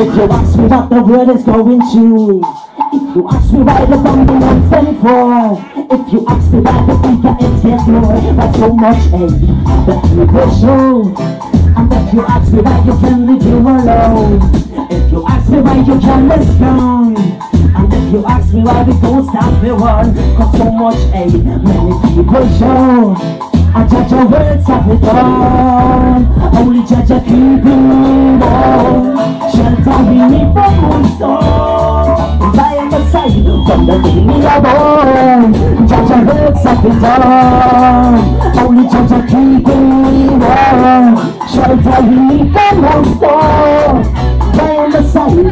If you ask me what the world is going through If you ask me why the funding I'm sent for If you ask me why the figure is get more But so much hate that people show and if you ask me why you can leave you alone. If you ask me why you can let go And if you ask me why we don't stop the war Cause so much hate many people show I judge your words of it all Only judge a keeping me warm Shelter me from my storm By my side from the day me a born Judge your words of it all Only judge a keeping me warm Shelter me from my storm By my side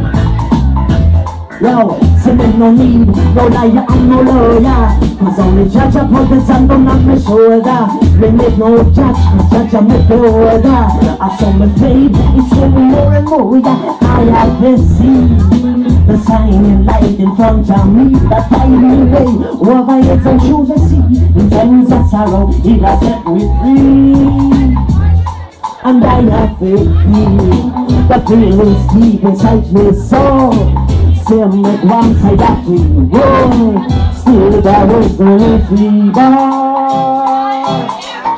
Yo, there's no need, no liar and no lawyer. Cause only judge a put the sun on my shoulder. We make no judge, judge a make the order I saw my faith, it's getting more and more yeah. I have seen The and light in front of me. That me way over it's and through the sea In times of sorrow, he has set me free. And I have faith The feelings deep inside me so Still make one side of free road Still there is no free bar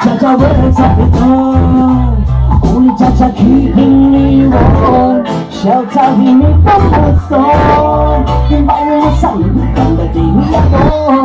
Judge a works of it all Only Judge a keeping me warm Sheltering me from the storm In my own side from the day we are born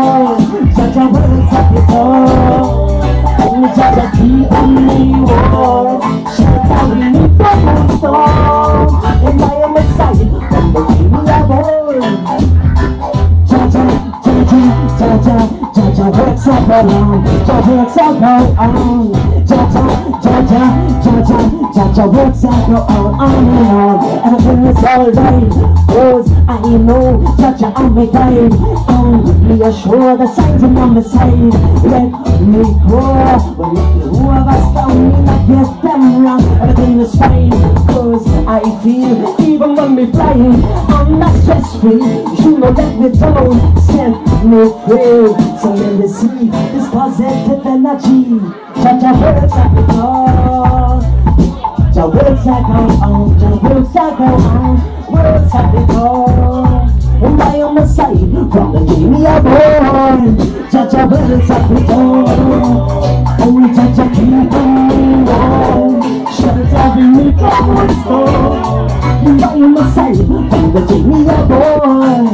Jah Jah, Jaja, works up around Jah Jah works up around uh, Jah Jah, Jaja, Jah Jah, Jaja works up around uh, on and on Everything is alright Cause I know Jah Jah on my guide Only assure the signs are on my side. Let me go. But if you whoever's down me not get them wrong. Everything is fine Cause I feel even when we flying. I'm not stress free You know let me down. Set me free So let me see this positive energy Jah Jah works at the door Jah works at home, Jah works at home, works at the door. And I on the side from the day we are born. Jah Jah works at the door. Only Jah Jah keeping me warm. Shelter me from the storm. And I on the side from the day we are born.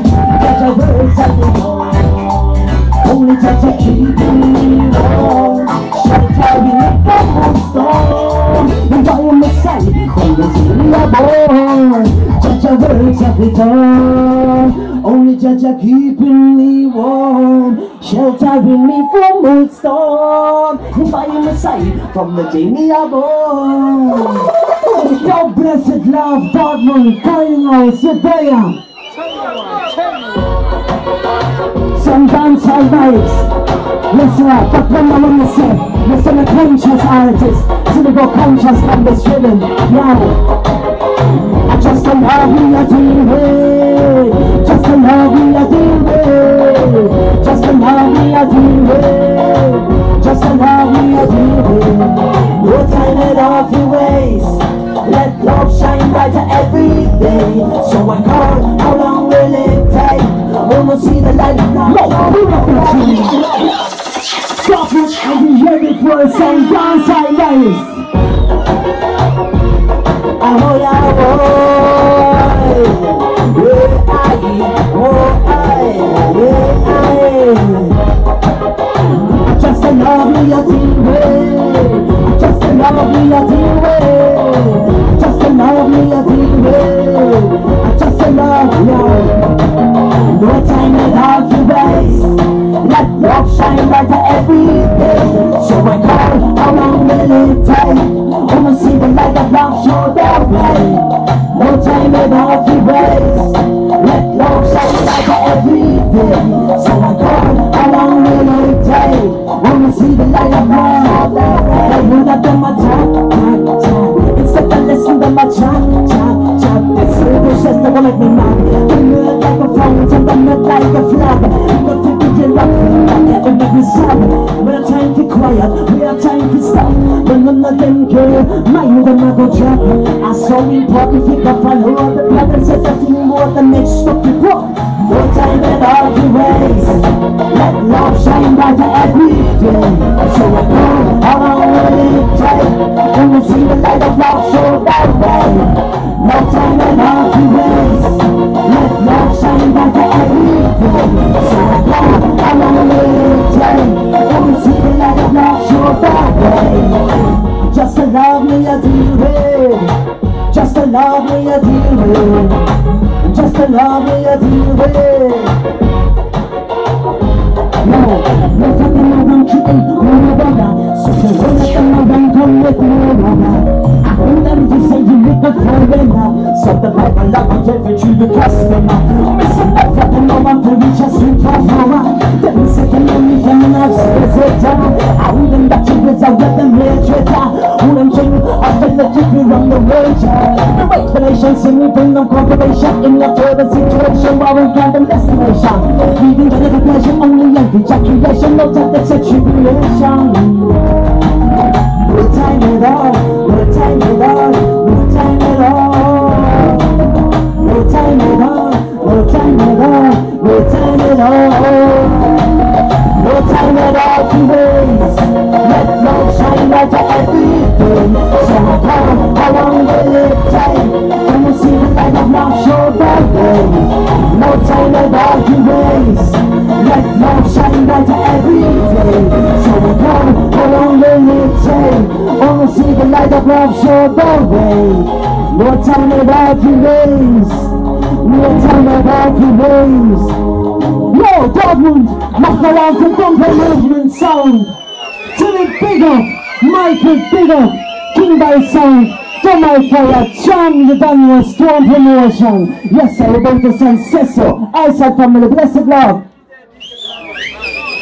Are born. Jah Jah works every time. Only Jah Jah keeping me warm, sheltering me from the storm. And I am the side from the are born. Your blessed love, Dortmund, calling us, you're there. Some dancehall vibes. Listen up, but when I want to say, listen a conscious artist, so they go conscious from this rhythm. Now, I just don't who you're dealing with. Just don't who you're dealing with. Just don't who you're dealing with. Just don't who you're dealing with. No time it off your waist. Let love shine brighter every day. So I call, for some dance I nice? Oh yeah, boy. Yeah, I, oh, yeah, I. Just a lovely teen way. Just a lovely teen way. Just a lovely teen way. Just a love, yeah. No time at all to waste. Let love shine brighter every day. Not do my time, time, time. Instead of listen to my chat, chat, chat. This is just the one like me man. The mood like a phone, fountain, the mood like a flag. Nothing to get up, it make me sad. We have time to quiet, we have time to stop. I'm not of them care Mind them a go drop I so important think I follow all the brothers Said the thing more than next up to put No time at all to waste Let love shine brighter every day So I go around with And we see the light of love show that way? No time at all to waste. Let love shine brighter every day So I go around with it tight And we see the light of love show that way Just to love me I deal with Just to love me I deal with Just to love me I deal with no, no fucking around, create no brother So you. run at them around, come with no brother I them to say you make a foreigner So the Bible up on every tree the customer Missing that fucking no one to reach a sweet performer Then second only coming out, space it down I wouldn't that you was a weapon literature Who them sing, I feel the tip you on the road The explanation, see me bring them confirmation In a further situation, while we got them destination Leaving genetic pleasure only and ejaculation No time that's a tribulation No time at all, no time at all, the light of love show that way No time all to waste No time all to waste Yo, Dortmund, mach mal auf den dunklen Movement Sound. Tilly Big Up, Michael Big Up, King by Sound, Domal Fire, John the Daniel, Storm Promotion. Yes, sir, we're about to send Cecil, Eyesight Family, blessed love.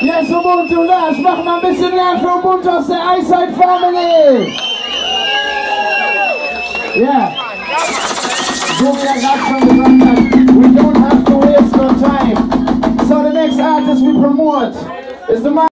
Yes, Ubuntu Lash, mach mal ein bisschen Lärm für Ubuntu aus der Eyesight Family. Yeah. We don't have to waste no time. So the next artist we promote is the man